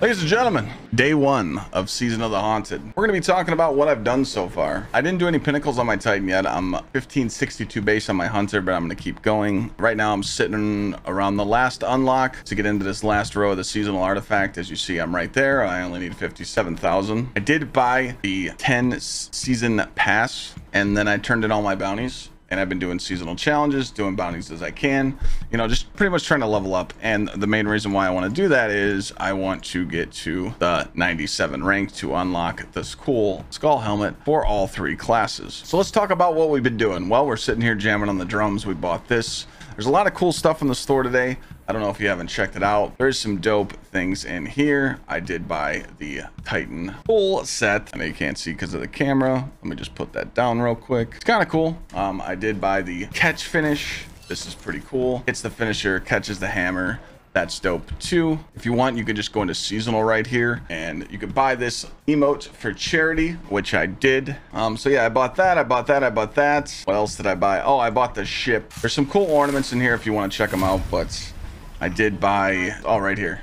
Ladies and gentlemen, day one of Season of the Haunted. We're going to be talking about what I've done so far. I didn't do any pinnacles on my Titan yet. I'm 1562 base on my Hunter, but I'm going to keep going. Right now, I'm sitting around the last unlock to get into this last row of the seasonal artifact. As you see, I'm right there. I only need 57,000. I did buy the 10 season pass, and then I turned in all my bounties and I've been doing seasonal challenges, doing bounties as I can, you know, just pretty much trying to level up. And the main reason why I want to do that is I want to get to the 97 rank to unlock this cool skull helmet for all three classes. So let's talk about what we've been doing. Well, we're sitting here jamming on the drums. We bought this. There's a lot of cool stuff in the store today. I don't know if you haven't checked it out. There's some dope things in here. I did buy the Titan full set. I know you can't see because of the camera. Let me just put that down real quick. It's kind of cool. Um, I did buy the catch finish. This is pretty cool. Hits the finisher, catches the hammer. That's dope too. If you want, you can just go into seasonal right here and you can buy this emote for charity, which I did. Um, so yeah, I bought that, I bought that, I bought that. What else did I buy? Oh, I bought the ship. There's some cool ornaments in here if you want to check them out, but I did buy all oh, right here.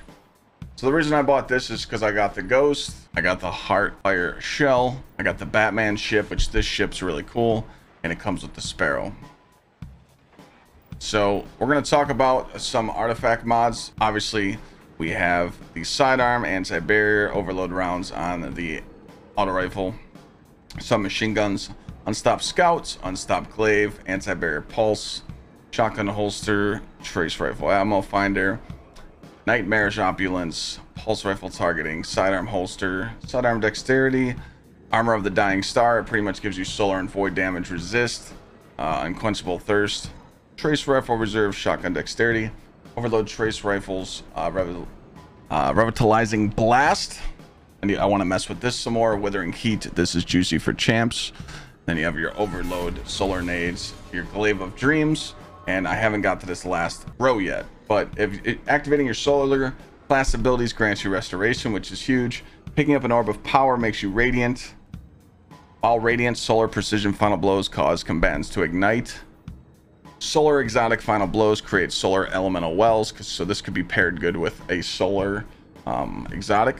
So the reason I bought this is because I got the Ghost, I got the Heartfire shell, I got the Batman ship, which this ship's really cool, and it comes with the Sparrow. So we're going to talk about some artifact mods. Obviously, we have the sidearm, anti-barrier, overload rounds on the auto rifle, some machine guns, unstopped scouts, unstopped glaive, anti-barrier pulse, shotgun holster, trace rifle ammo finder, nightmarish opulence, pulse rifle targeting, sidearm holster, sidearm dexterity, armor of the dying star. It pretty much gives you solar and void damage resist, uh, unquenchable thirst, trace rifle reserve, shotgun dexterity, overload trace rifles, uh, rev uh, revitalizing blast. And I want to mess with this some more. Withering heat. This is juicy for champs. Then you have your overload solar nades, your glaive of dreams, and I haven't got to this last row yet. But if it, activating your solar class abilities grants you restoration, which is huge. Picking up an orb of power makes you radiant. All radiant solar precision final blows cause combatants to ignite. Solar exotic final blows create solar elemental wells, so this could be paired good with a solar um, exotic.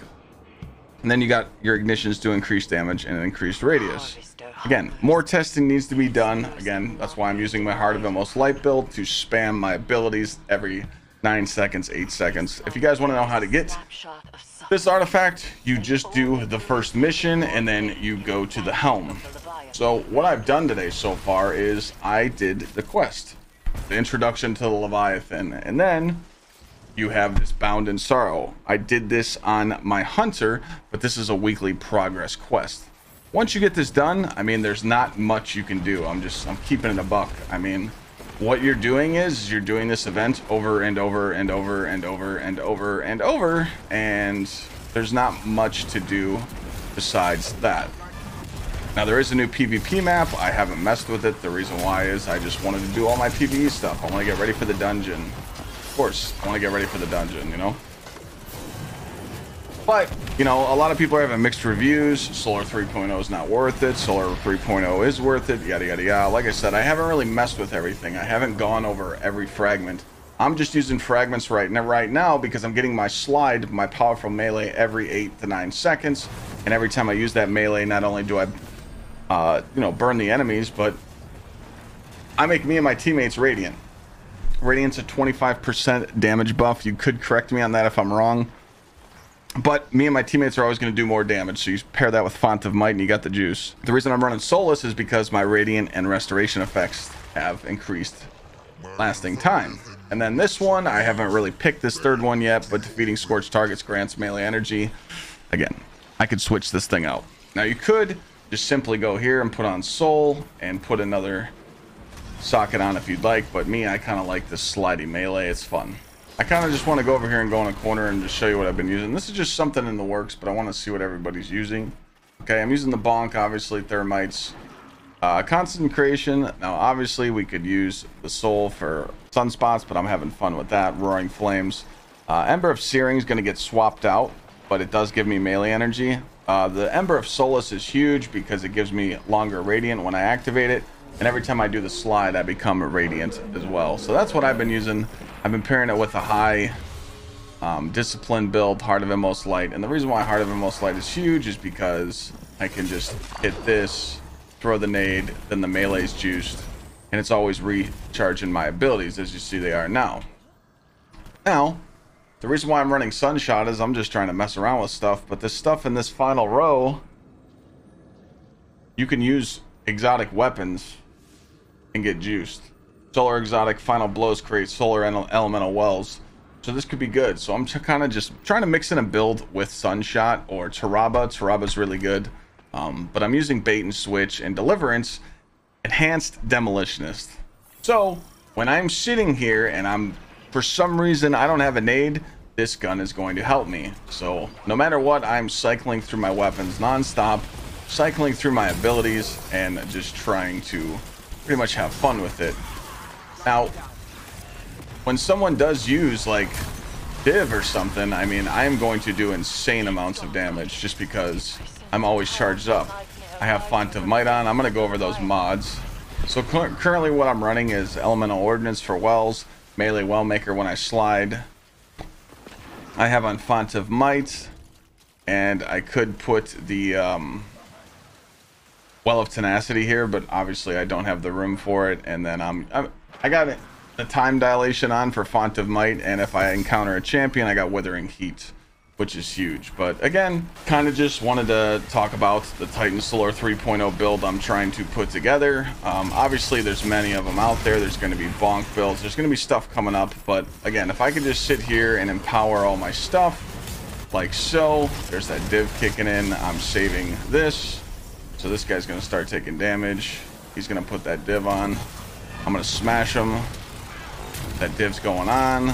And then you got your ignitions to increase damage and increased radius. Again, more testing needs to be done. Again, that's why I'm using my Heart of Inmost Light build to spam my abilities every 9 seconds, 8 seconds. If you guys want to know how to get this artifact, you just do the first mission and then you go to the helm. So what I've done today so far is I did the quest, the introduction to the Leviathan, and then you have this Bound in Sorrow. I did this on my Hunter, but this is a weekly progress quest once you get this done, I mean, there's not much you can do. I'm just, I'm keeping it a buck. I mean, what you're doing is you're doing this event over and over and over and over and over and over, and there's not much to do besides that. Now, there is a new PvP map. I haven't messed with it. The reason why is I just wanted to do all my PvE stuff. I want to get ready for the dungeon. Of course, I want to get ready for the dungeon, you know? But, you know, a lot of people are having mixed reviews. Solar 3.0 is not worth it. Solar 3.0 is worth it. Yada, yada, yada. Like I said, I haven't really messed with everything. I haven't gone over every fragment. I'm just using fragments right now, right now because I'm getting my slide, my powerful melee, every 8 to 9 seconds. And every time I use that melee, not only do I, uh, you know, burn the enemies, but I make me and my teammates radiant. Radiant's a 25% damage buff. You could correct me on that if I'm wrong. But me and my teammates are always going to do more damage, so you pair that with Font of Might and you got the juice. The reason I'm running Solace is because my Radiant and Restoration effects have increased lasting time. And then this one, I haven't really picked this third one yet, but defeating Scorched targets grants melee energy. Again, I could switch this thing out. Now you could just simply go here and put on Soul and put another socket on if you'd like, but me, I kind of like this slidey melee. It's fun. I kind of just want to go over here and go in a corner and just show you what I've been using. This is just something in the works, but I want to see what everybody's using. Okay, I'm using the bonk, obviously, thermites. Uh, constant creation. Now, obviously, we could use the soul for sunspots, but I'm having fun with that. Roaring flames. Uh, Ember of Searing is going to get swapped out, but it does give me melee energy. Uh, the Ember of Solace is huge because it gives me longer radiant when I activate it. And every time I do the slide, I become a radiant as well. So that's what I've been using. I've been pairing it with a high um, discipline build, Heart of Inmost Light. And the reason why Heart of Inmost Light is huge is because I can just hit this, throw the nade, then the melee's juiced, and it's always recharging my abilities as you see they are now. Now, the reason why I'm running Sunshot is I'm just trying to mess around with stuff, but this stuff in this final row, you can use exotic weapons and get juiced. Solar exotic final blows create solar elemental wells. So this could be good. So I'm kind of just trying to mix in a build with Sunshot or Tarrabah. Tarrabah's really good. Um, but I'm using bait and switch and deliverance enhanced demolitionist. So when I'm sitting here and I'm for some reason I don't have a nade, this gun is going to help me. So no matter what, I'm cycling through my weapons nonstop, cycling through my abilities, and just trying to pretty much have fun with it. Now, when someone does use like Div or something, I mean, I am going to do insane amounts of damage just because I'm always charged up. I have Font of Might on. I'm going to go over those mods. So currently what I'm running is Elemental Ordnance for Wells, Melee Wellmaker when I slide. I have on Font of Might, and I could put the um, Well of Tenacity here, but obviously I don't have the room for it. And then I'm, I'm I got the time dilation on for Font of Might, and if I encounter a champion, I got Withering Heat, which is huge. But again, kind of just wanted to talk about the Titan Solar 3.0 build I'm trying to put together. Um, obviously, there's many of them out there. There's going to be bonk builds. There's going to be stuff coming up. But again, if I could just sit here and empower all my stuff, like so, there's that div kicking in. I'm saving this. So this guy's going to start taking damage. He's going to put that div on. I'm going to smash him. That div's going on.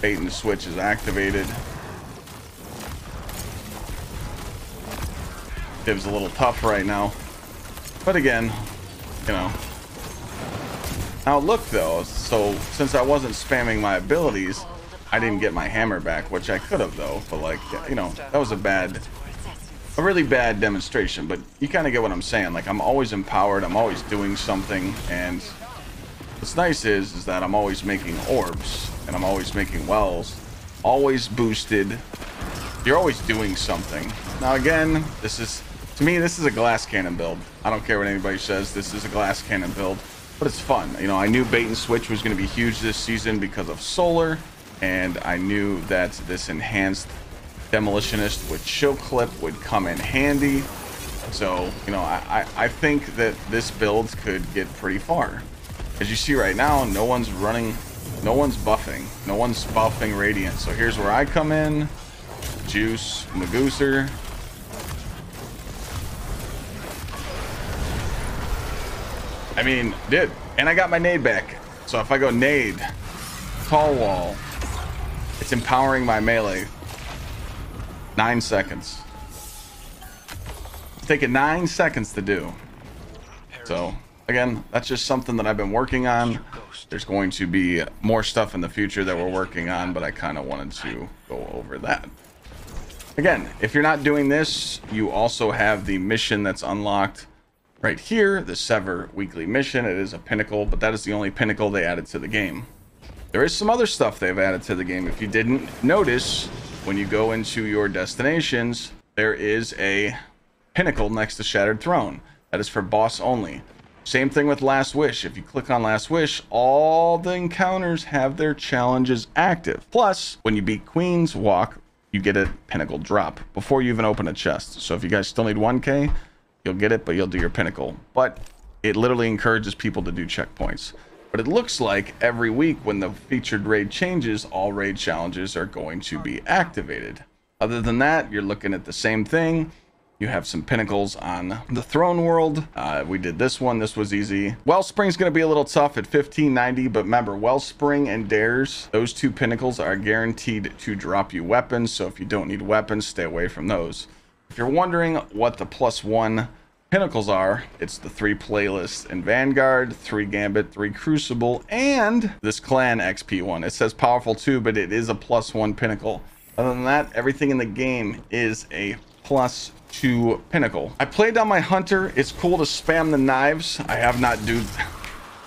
Bait and switch is activated. Div's a little tough right now. But again, you know. Now look though, so since I wasn't spamming my abilities, I didn't get my hammer back, which I could have though, but like, you know, that was a bad, a really bad demonstration, but you kind of get what I'm saying. Like, I'm always empowered, I'm always doing something, and What's nice is, is that I'm always making orbs, and I'm always making wells, always boosted. You're always doing something. Now again, this is, to me, this is a glass cannon build. I don't care what anybody says, this is a glass cannon build, but it's fun. You know, I knew bait and switch was going to be huge this season because of solar, and I knew that this enhanced demolitionist with chill clip would come in handy. So, you know, I, I, I think that this build could get pretty far. As you see right now, no one's running, no one's buffing. No one's buffing Radiant. So here's where I come in. Juice, Magooser. I mean, did. And I got my nade back. So if I go nade, tall wall, it's empowering my melee. Nine seconds. It's taking nine seconds to do. So again, that's just something that I've been working on. There's going to be more stuff in the future that we're working on, but I kind of wanted to go over that. Again, if you're not doing this, you also have the mission that's unlocked right here, the Sever weekly mission. It is a pinnacle, but that is the only pinnacle they added to the game. There is some other stuff they've added to the game. If you didn't notice, when you go into your destinations, there is a pinnacle next to Shattered Throne. That is for boss only. Same thing with Last Wish. If you click on Last Wish, all the encounters have their challenges active. Plus, when you beat Queen's Walk, you get a pinnacle drop before you even open a chest. So if you guys still need 1k, you'll get it, but you'll do your pinnacle. But it literally encourages people to do checkpoints. But it looks like every week when the featured raid changes, all raid challenges are going to be activated. Other than that, you're looking at the same thing. You have some pinnacles on the throne world. Uh, we did this one. This was easy. Wellspring's going to be a little tough at 1590, but remember, Wellspring and Dares, those two pinnacles are guaranteed to drop you weapons. So if you don't need weapons, stay away from those. If you're wondering what the plus one pinnacles are, it's the three playlists in Vanguard, three Gambit, three Crucible, and this Clan XP one. It says powerful too, but it is a plus one pinnacle. Other than that, everything in the game is a two Pinnacle. I played on my Hunter. It's cool to spam the knives. I have not do...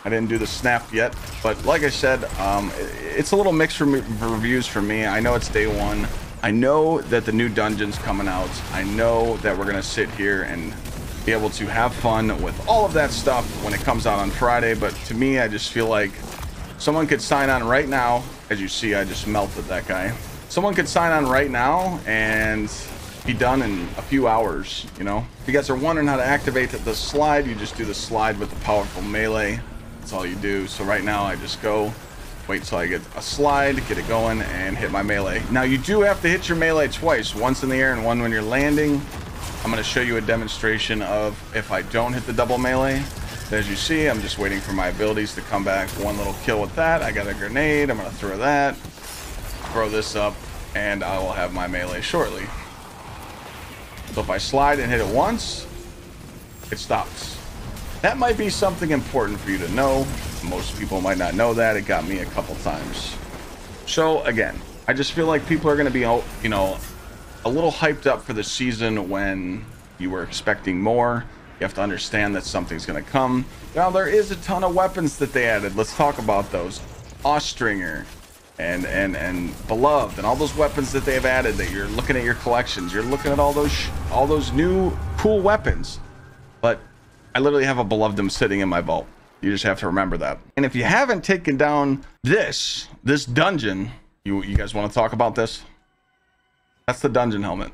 I didn't do the snap yet, but like I said, um, it's a little mixed reviews for me. I know it's day one. I know that the new dungeon's coming out. I know that we're gonna sit here and be able to have fun with all of that stuff when it comes out on Friday. But to me, I just feel like someone could sign on right now. As you see, I just melted that guy. Someone could sign on right now and be done in a few hours, you know? If you guys are wondering how to activate the slide, you just do the slide with the powerful melee. That's all you do. So right now I just go, wait till I get a slide, get it going, and hit my melee. Now you do have to hit your melee twice, once in the air and one when you're landing. I'm going to show you a demonstration of if I don't hit the double melee. As you see, I'm just waiting for my abilities to come back. One little kill with that. I got a grenade. I'm going to throw that. Throw this up. And I will have my melee shortly. So if I slide and hit it once, it stops. That might be something important for you to know. Most people might not know that. It got me a couple times. So again, I just feel like people are going to be, you know, a little hyped up for the season when you were expecting more. You have to understand that something's going to come. Now, there is a ton of weapons that they added. Let's talk about those. Austringer and, and, and Beloved and all those weapons that they've added that you're looking at your collections. You're looking at all those, all those new cool weapons. But I literally have a Beloved sitting in my vault. You just have to remember that. And if you haven't taken down this, this dungeon, you, you guys want to talk about this? That's the dungeon helmet.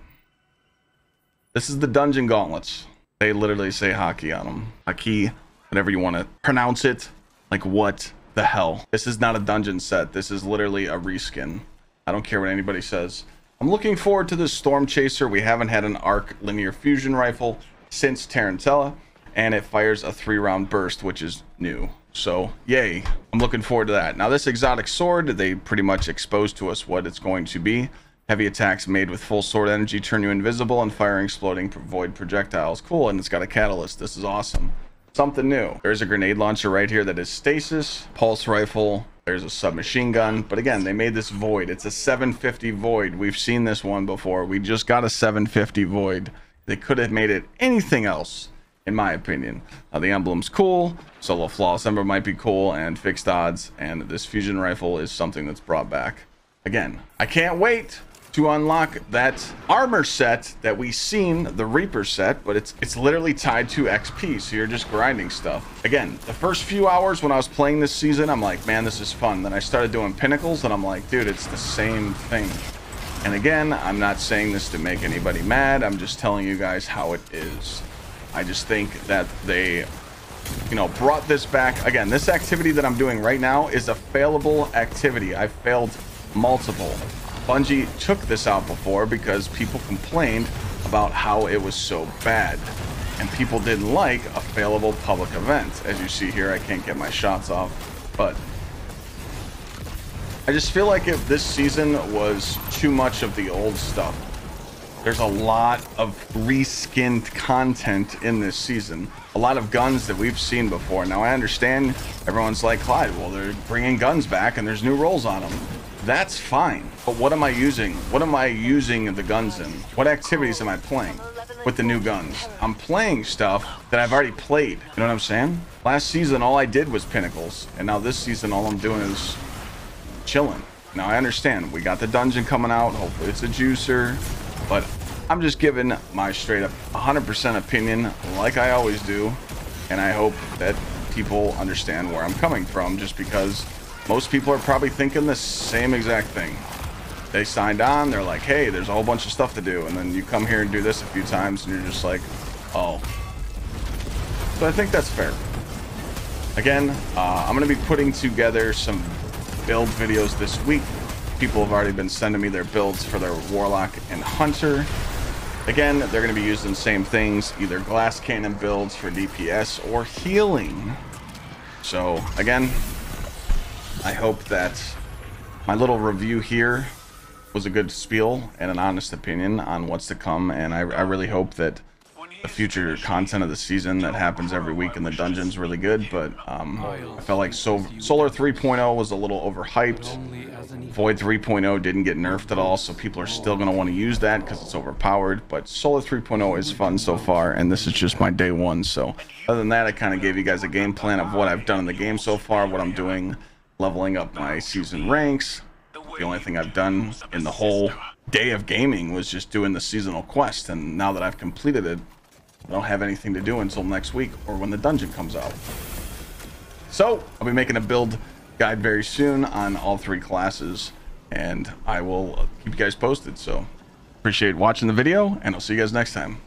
This is the dungeon gauntlets. They literally say Hakke on them. Hakke, whatever you want to pronounce it. Like what the hell? This is not a dungeon set. This is literally a reskin. I don't care what anybody says. I'm looking forward to this Storm Chaser. We haven't had an arc linear fusion rifle since Tarantella and it fires a three round burst, which is new. So, yay. I'm looking forward to that. Now, this exotic sword, they pretty much exposed to us what it's going to be. Heavy attacks made with full sword energy turn you invisible and firing exploding void projectiles. Cool, and it's got a catalyst. This is awesome. Something new. There's a grenade launcher right here that is stasis, pulse rifle, there's a submachine gun. But again, they made this void. It's a 750 void. We've seen this one before. We just got a 750 void. They could have made it anything else in my opinion. Uh, the emblem's cool, solo flawless emblem might be cool, and fixed odds, and this fusion rifle is something that's brought back. Again, I can't wait to unlock that armor set that we seen, the Reaper set, but it's it's literally tied to XP, so you're just grinding stuff. Again, the first few hours when I was playing this season, I'm like, man, this is fun. Then I started doing pinnacles, and I'm like, dude, it's the same thing. And again, I'm not saying this to make anybody mad. I'm just telling you guys how it is. I just think that they, you know, brought this back. Again, this activity that I'm doing right now is a failable activity. I failed multiple. Bungie took this out before because people complained about how it was so bad. And people didn't like a failable public event. As you see here, I can't get my shots off. But I just feel like if this season was too much of the old stuff, there's a lot of reskinned content in this season. A lot of guns that we've seen before. Now, I understand everyone's like, Clyde, well, they're bringing guns back and there's new rolls on them. That's fine. But what am I using? What am I using the guns in? What activities am I playing with the new guns? I'm playing stuff that I've already played. You know what I'm saying? Last season, all I did was pinnacles. And now this season, all I'm doing is chilling. Now, I understand. We got the dungeon coming out. Hopefully, it's a juicer. But I'm just giving my straight up 100% opinion like I always do. And I hope that people understand where I'm coming from just because most people are probably thinking the same exact thing. They signed on, they're like, hey, there's a whole bunch of stuff to do. And then you come here and do this a few times and you're just like, oh. So I think that's fair. Again, uh, I'm going to be putting together some build videos this week. People have already been sending me their builds for their Warlock and Hunter. Again, they're going to be using the same things, either glass cannon builds for DPS or healing. So, again, I hope that my little review here was a good spiel and an honest opinion on what's to come, and I, I really hope that the future content of the season that happens every week in the dungeon's really good, but um, I felt like so Solar 3.0 was a little overhyped Void 3.0 didn't get nerfed at all, so people are still going to want to use that because it's overpowered. But Solar 3.0 is fun so far, and this is just my day one. So other than that, I kind of gave you guys a game plan of what I've done in the game so far, what I'm doing, leveling up my season ranks. The only thing I've done in the whole day of gaming was just doing the seasonal quest, and now that I've completed it, I don't have anything to do until next week or when the dungeon comes out. So I'll be making a build guide very soon on all three classes and I will keep you guys posted. So appreciate watching the video and I'll see you guys next time.